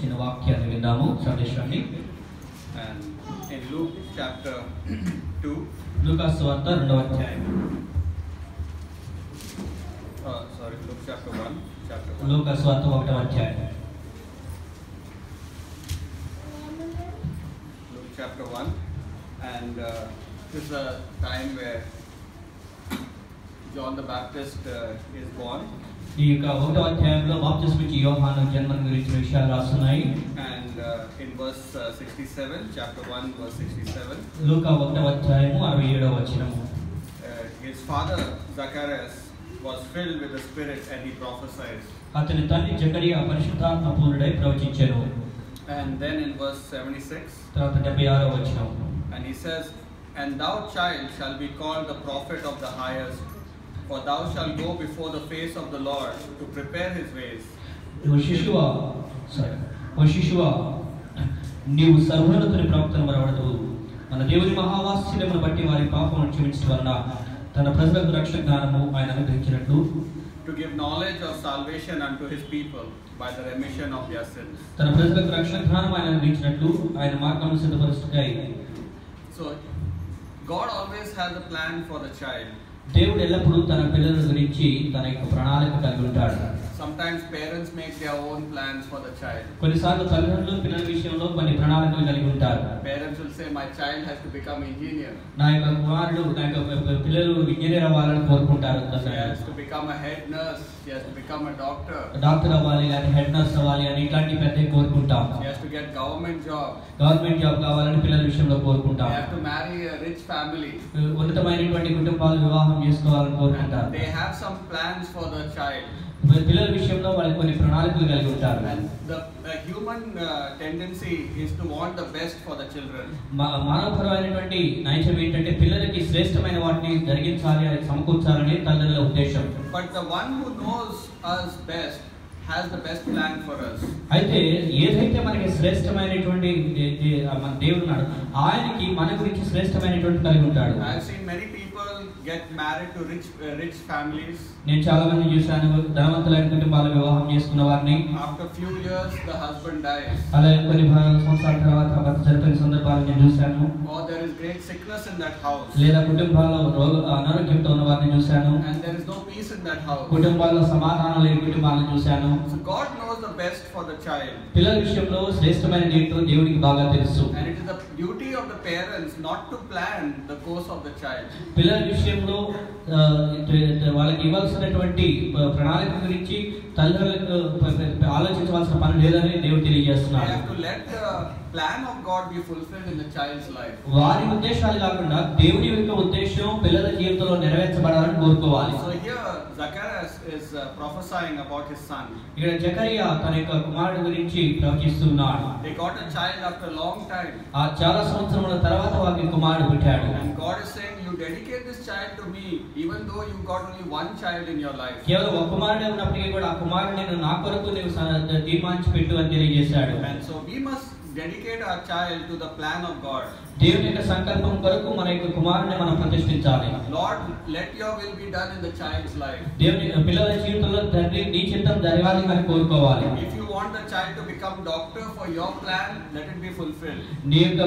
చిన్న వాక్యాన్ని విందాము సందేశాన్ని And in Luke chapter 2, లూకాసు వార్త రెండవ అధ్యాయం uh, sorry, Luke chapter 1, chapter 1. లూకాసు వార్త ఒకటవ అధ్యాయం Luke chapter 1. And uh, this is a time where John the Baptist uh, is born. ఈ యొక్క ఒకటవ అధ్యాయంలో బాప్తిస్మిచ్చి యోహాను జన్మం గురించిన విషయాలు రాస్తున్నాయి And uh, in verse uh, 67, chapter 1, verse 67, లూకా ఒకటవ అధ్యాయము అరవై ఏడవ వచనము uh, his father Zacharias was filled with the Spirit and he prophesied. అతని తండ్రి జకరియా పరిశుద్ధాత్మ పూర్ణుడై ప్రవచించెను And then in verse 76, తర్వాత డెబ్బై ఆరవ వచనం And he says, And thou, child, shall be called the prophet of the highest, for thou shalt go before the face of the Lord to prepare his ways. Oh శిశువ sorry ఓ శిశువ నీవు సర్వోన్నతుని ప్రవక్తను మరవడదు మన దేవుని మహావాస్యమును బట్టి వారి పాపమును క్షమించడం వలన తన ప్రజలకు రక్షణ జ్ఞానము ఆయన అనుగ్రహించినట్లు To give knowledge of salvation unto his people by the remission of their sins. తన ప్రజలకు రక్షణ జ్ఞానం ఆయన అనుగ్రహించినట్లు ఆయన మార్గం సిద్ధపరుచుటకై So, God always has a plan for the child. దేవుడు ఎల్లప్పుడూ తన పిల్లల గురించి తన యొక్క ప్రణాళిక కలిగి ఉంటాడు Sometimes parents make their own plans for the child. కొన్నిసార్లు తల్లిదండ్రులు పిల్లల విషయంలో కొన్ని ప్రణాళికలు కలిగి ఉంటారు Parents will say, My child has to become engineer. నా యొక్క కుమారుడు నా యొక్క పిల్లలు ఇంజనీర్ అవ్వాలని కోరుకుంటారు has to become a head nurse. She has to become a doctor. Doctor అవ్వాలి లేదా హెడ్ నర్స్ అవ్వాలి అని ఇట్లాంటి పెద్ద కోరుకుంటాం She has to get government job. Government job కావాలని పిల్లల విషయంలో కోరుకుంటాం have to marry a rich family. ఉన్నతమైనటువంటి కుటుంబాలు వివాహం చేసుకోవాలని కోరుకుంటారు they have some plans for the child. పిల్లల విషయంలో వాళ్ళకి కొన్ని ప్రణాళికలు కలిగి ఉంటారు tendency is to want the best for the children. మా- మానవపరమైనటువంటి నైజం ఏంటంటే పిల్లలకి శ్రేష్టమైన వాటిని జరిగించాలి అని సమకూర్చాలని తల్లిదండ్రుల ఉద్దేశం But the one who knows us best has the best plan for us. అయితే ఏదైతే మనకి శ్రేష్టమైనటువంటి దే- దే- మన దేవుడు ఉన్నాడు ఆయనకి మన గురించి శ్రేష్టమైనటువంటి కలిగి ఉంటాడు have seen many people get married to rich, uh, rich families. నేను చాలా మంది చూశాను ధనవంతులైన కుటుంబాల వివాహం చేసుకున్న వారిని After few years, the husband dies. అలాగే కొన్ని భా- సంవత్సరాల తర్వాత భర్త చనిపోయిన సందర్భాలు నేను చూశాను Or there is great sickness in that house. లేదా కుటుంబాల్లో రోగ అనారోగ్యంతో ఉన్న వారిని చూశాను And there is no peace in that house. కుటుంబాల్లో సమాధానం లేని కుటుంబాలను చూశాను So God knows the best for the child. పిల్లల విషయంలో శ్రేష్టమైన ఏంటో దేవుడికి బాగా తెలుసు And it is the duty of the parents not to plan the course of the child. పిల్లల విషయంలో వాళ్ళకి ఇవ్వాల్సినటువంటి ప్రణాళిక గురించి తల్లిదండ్రులకు ఆలోచించవలసిన పని లేదని దేవుడు life. వారి ఉద్దేశాలు కాకుండా దేవుని యొక్క ఉద్దేశం పిల్లల జీవితంలో నెరవేర్చబడాలని కోరుకోవాలి uh. ఇక్కడ జకరియా తన యొక్క కుమారుడు గురించి ప్రవచిస్తున్నాడు. ఆ చాలా సంవత్సరముల తర్వాత వారికి కుమారుడు పుట్టాడు You dedicate this child to me, even though you got only one child in your life. కేవలం ఒక కుమారుడే ఉన్నప్పటికీ కూడా ఆ కుమారుడు నేను నా కొరకు నీవు తీర్మానించి పెట్టు అని తెలియజేశాడు And so we must dedicate our child to the plan of God. దేవుని యొక్క సంకల్పం కొరకు మన యొక్క కుమారుని మనం ప్రతిష్ఠించాలి Lord, let your will be done in the child's life. దేవుని పిల్లల జీవితంలో తండ్రి నీ చిత్తం జరగాలి అని కోరుకోవాలి you want the child to become doctor for your plan, let it be fulfilled. నీ యొక్క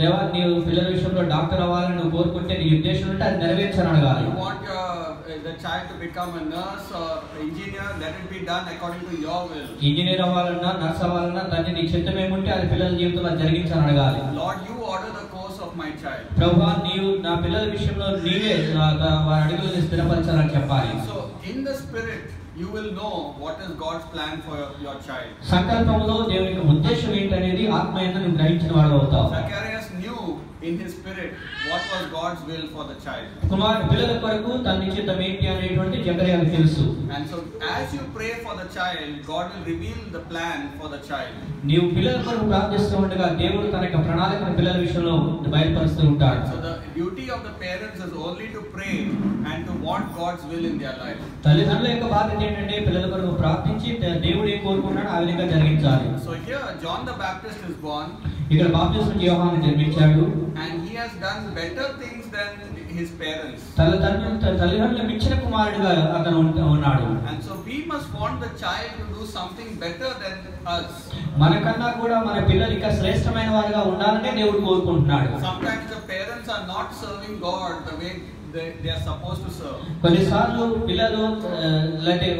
దేవా నీవు పిల్లల విషయంలో డాక్టర్ అవ్వాలని నువ్వు కోరుకుంటే నీ ఉద్దేశం ఉంటే అది నెరవేర్చని అడగాలి You want your uh, the child to become a nurse or engineer, let it be done according to your will. Engineer అవ్వాలన్నా నర్స్ అవ్వాలన్నా తండ్రి నీ చిత్తం ఏముంటే అది పిల్లల జీవితంలో జరిగించని అడగాలి Lord, you పిల్లల విషయంలో చెప్పాలి. So in the plan for your child సంకల్పంలో దేవుని ఉద్దేశం ఏంటనేది ఆత్మ ఎందు గ్రహించిన వాడు అవుతావు. In his spirit what was God's will for the child. Kumar పిల్లల కొరకు తన నిశ్చితం ఏంటి అనేటువంటి జకర్యాకు తెలుసు And so, as you pray for the child, God will reveal the plan for the child. నీవు పిల్లల కొరకు ప్రార్థిస్తూ ఉండగా దేవుడు తన యొక్క ప్రణాళికను పిల్లల విషయంలో బయలుపరుస్తూ ఉంటాడు So, the duty of the parents is only to pray and to want God's will in their life. తల్లిదండ్రుల యొక్క బాధ్యత ఏంటంటే పిల్లల కొరకు ప్రార్థించి దేవుడు ఏం కోరుకున్నాడో ఆ విధంగా జరిగించాలి So, here, John the Baptist is born, ఇక్కడ బాప్తిస్మ యోహాను జన్మించాడు and he has done better things than his parents. తల్లిదండ్రులు తల్లిదండ్రులు మించిన కుమారుడుగా అతను ఉన్నాడు And so, we must want the child to do something better than us. మనకన్నా కూడా మన పిల్లలు ఇంకా శ్రేష్టమైన వారిగా ఉండాలనే దేవుడు కోరుకుంటున్నాడు Sometimes the parents are not serving God the way they, they are supposed to serve. కొన్నిసార్లు పిల్లలు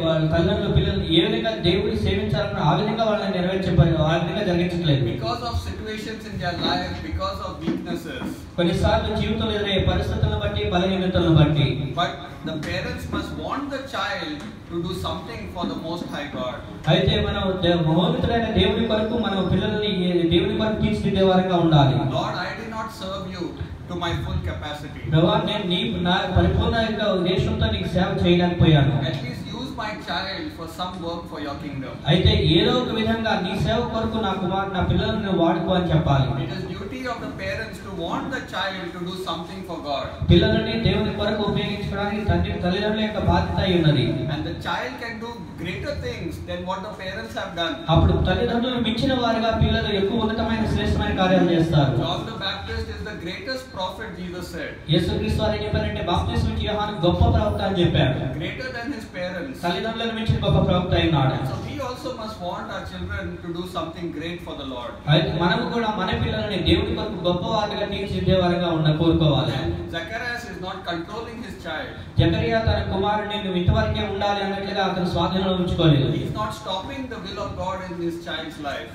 వాళ్ళ తల్లిదండ్రులు పిల్లలు ఏ విధంగా దేవుడిని సేవించాలని ఆ విధంగా వాళ్ళని నెరవేర్చబడి ఆ విధంగా జరిగించట్లేదు Because of situations in their life, because of weaknesses. కొన్నిసార్లు జీవితంలో ఎదురయ్యే పరిస్థితులను బట్టి బలహీనతలను బట్టి But the parents must want the child to do something for the Most High God. అయితే మనం మహోన్నతుడైన దేవుని కొరకు మనం పిల్లల్ని దేవుని కొరకు తీర్చిదిద్దే వారంగా ఉండాలి Lord, I did not serve you to my full capacity. ప్రభా నేను నీ నా పరిపూర్ణ యొక్క ఉద్దేశంతో నీకు సేవ చేయలేకపోయాను At least child for some work for your kingdom. అయితే ఏదో ఒక విధంగా నీ సేవ కొరకు నా కుమార్ నా పిల్లలను వాడుకో అని చెప్పాలి It is duty of the parents to want the child to do something for God. పిల్లలని దేవుని కొరకు ఉపయోగించుకోవడానికి తండ్రి తల్లిదండ్రుల యొక్క బాధ్యత ఉన్నది And the child can do greater things than what the parents have done. అప్పుడు తల్లిదండ్రులు మించిన వారుగా పిల్లలు ఎక్కువ ఉన్నతమైన శ్రేష్టమైన కార్యాలు చేస్తారు John the Baptist is the greatest prophet, Jesus said. యేసుక్రీస్తు వారు చెప్పారంటే బాప్తిస్మ యోహాను గొప్ప ప్రవక్త అని చెప్పారు Greater. తల్లిదండ్రులను మించిన గొప్ప ప్రవక్త అయిన మనము కూడా మన పిల్లలని దేవుడి కొరకు గొప్ప వారిగా తీర్చిదే వారిగా ఉన్న కోరుకోవాలి జకరియా తన కుమారుడు నేను ఇంతవరకే ఉండాలి అన్నట్లుగా అతను స్వాధీనంలో ఉంచుకోలేదు.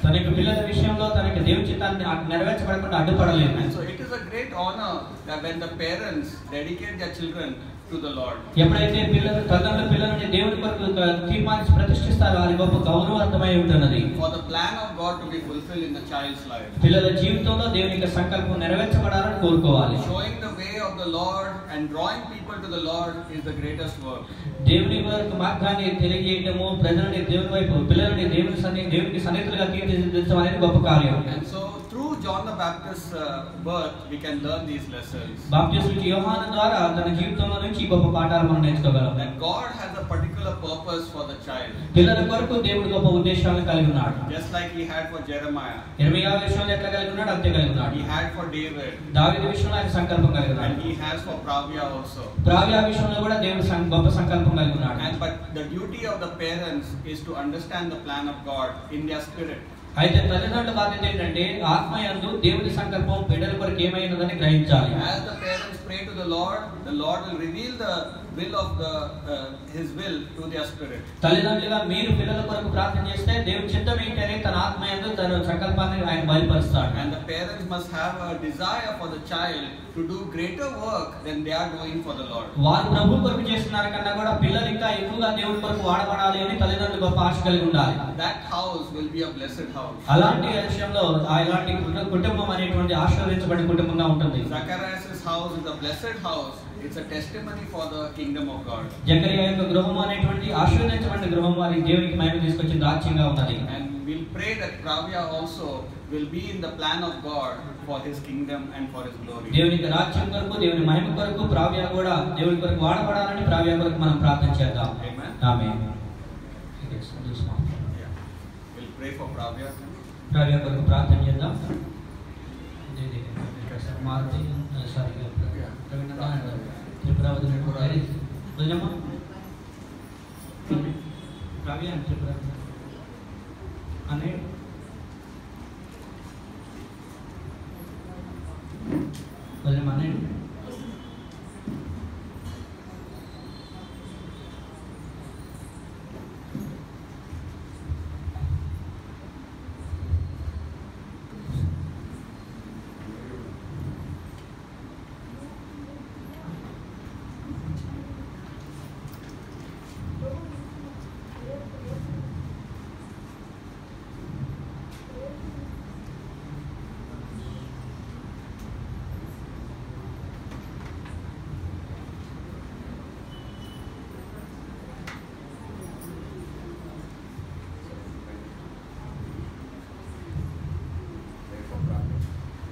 తన యొక్క పిల్లల విషయంలో తన యొక్క చిత్తాన్ని నెరవేర్చబడకుండా అడ్డుపడలేదు. So it is a great honour that when the parents dedicate their children ఎప్పుడైతే పిల్లలు తల్లిదండ్రుల పిల్లలని దేవుని కొరకు తీర్మానించి ప్రతిష్ఠిస్తారో అది గొప్ప గౌరవార్థమై ఉంటున్నది For the plan of God to be fulfilled in the child's life. పిల్లల జీవితంలో దేవుని యొక్క సంకల్పం నెరవేర్చబడాలని కోరుకోవాలి Showing the way of the Lord and drawing people to the Lord is the greatest work. దేవుని వరకు మార్గాన్ని తెలియజేయటము ప్రజలని దేవుని వైపు పిల్లలని దేవుని సన్ని దేవునికి సన్నిహితులుగా తీర్చిదిద్దడం అనేది గొప్ప కార్యం so through John the Baptist's uh, birth, we can learn these lessons. బాప్తిస్మ యోహాను ద్వారా తన జీవితంలో నుంచి గొప్ప పాఠాలు మనం నేర్చుకోగలం That God has a particular purpose for the child. పిల్లల కొరకు దేవుడు గొప్ప ఉద్దేశాలను కలిగి ఉన్నాడు Just like he had for Jeremiah, ఇరవై విషయంలో ఎట్లా కలిగి ఉన్నాడు అంతే కలిగి ఉన్నాడు he had for David, దావిద విషయంలో ఆయన సంకల్పం కలిగి ఉన్నాడు and he has for Pravya also. ప్రావ్య విషయంలో కూడా దేవుడు గొప్ప సంకల్పం కలిగి ఉన్నాడు And but the duty of the parents is to understand the plan of God in their spirit. అయితే తల్లిదండ్రుల బాధ్యత ఏంటంటే ఆత్మయందు దేవుని సంకల్పం బిడ్డల కొరకు ఏమైనదని గ్రహించాలి. తల్లిదండ్రులుగా మీరు పిల్లల కొరకు ప్రార్థన చేస్తే దేవుడి చిత్తం ఏంటని తన ఆత్మయందు తన సంకల్పాన్ని ఆయన బయలుపరుస్తాడు And the parents must have a desire for the child to do greater work than they are doing for the Lord. వారు ప్రభు కొరకు చేస్తున్నారు కన్నా కూడా పిల్లలు ఇంకా ఎక్కువగా దేవుడి కొరకు వాడబడాలి అని తల్లిదండ్రులు గొప్ప ఆశ కలిగి ఉండాలి That house will be a blessed house. అలాంటి విషయంలో కుట- కుటుంబం అనేటువంటి ఆశీర్వదించబడిన కుటుంబంగా ఉంటుంది house is a blessed house. It's a testimony for the kingdom of God. Zechariah యొక్క గృహం అనేటువంటి ఆశీర్వదించబడిన గృహం వారి దేవునికి మహిమ తీసుకొచ్చిన రాజ్యంగా ఉన్నది And we'll pray that Pravya also will be in the plan of God for His kingdom and for His glory. దేవునికి రాజ్యం కొరకు దేవుని మహిమ కొరకు ప్రావ్య కూడా దేవుని కొరకు వాడబడాలని ప్రావ్య కొరకు మనం ప్రార్థన చేద్దాం Amen. ఆమె Yeah. We'll pray for Pravya. ప్రావ్య కొరకు ప్రార్థన చేద్దాం Martin, uh, sorry, yeah. Ravinanda and uh, Tripura. Ravi and Tripura.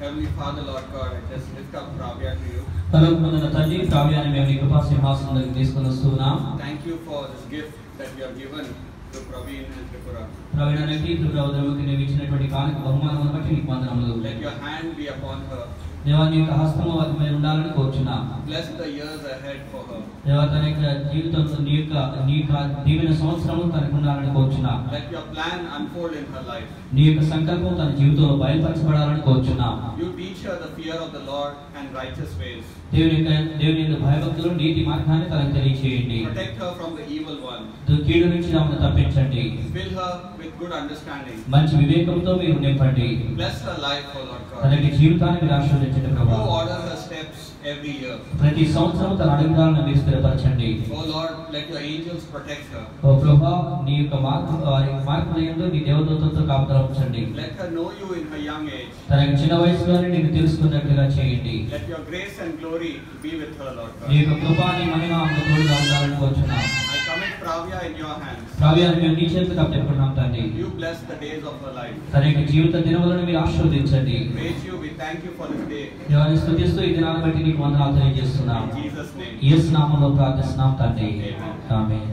Heavenly Father, Lord God, I just lift up Pravya to you. పరలోకమందున తండ్రి ప్రావ్యాన్ని మేము నీ కృపా సింహాసనం దగ్గరికి తీసుకొని వస్తున్నాం Thank you for this gift that you have given to Praveen and Tripura. ప్రవీణానికి త్రిపురావతులకి నీవు ఇచ్చినటువంటి కానుక బహుమానం బట్టి నీకు వందనములు Let your hand be upon her. దేవా నీ యొక్క హస్తము వారి మీద ఉండాలని కోరుచున్నా Bless the years ahead for her. దేవా తన యొక్క జీవితంలో నీ యొక్క నీ యొక్క దీవెన సంవత్సరము తనకు ఉండాలని కోరుచున్నా Let your plan unfold in her life. నీ యొక్క సంకల్పం తన జీవితంలో బయలుపరచబడాలని కోరుచున్నా You teach her the fear of the Lord and righteous ways. దేవుని యొక్క దేవుని యొక్క భయభక్తులు నీతి మార్గాన్ని తనకు తెలియచేయండి Protect her from the evil one. కీడు నుంచి తప్పించండి. ఫిల్ హర్ అండర్స్టాండింగ్ మంచి వివేకంతో మీరు నింపండి. లైఫ్ ఫర్ లార్డ్ గాడ్ తనకి జీవితాన్ని స్టెప్స్ ఎవరీ ప్రతి సంవత్సరం తన అడుగుదలను మీరు స్థిరపరచండి ఓ Lord let your protect her oh నీ యొక్క మార్గ వారి మార్గంలో నీ దేవదూతలతో కాపుదల ఉంచండి. లెట్ హర్ చేయండి. Let your grace and glory యొక్క కృప నీ మహిమ ఆమె తోడుగా in your hands. కావ్యాన్ని మేము నీ చేతులకు అప్పచెప్పుకున్నాం తండ్రి You bless the days of her life. తన జీవిత దినములను మీరు ఆశీర్వదించండి you. We thank you for this day. దేవాన్ని స్థుతిస్తూ ఈ దినాన్ని బట్టి నీకు వందనాలు తెలియజేస్తున్నాం In Jesus' name. యేసు నామంలో ప్రార్థిస్తున్నాం తండ్రి Amen. ఆమేన్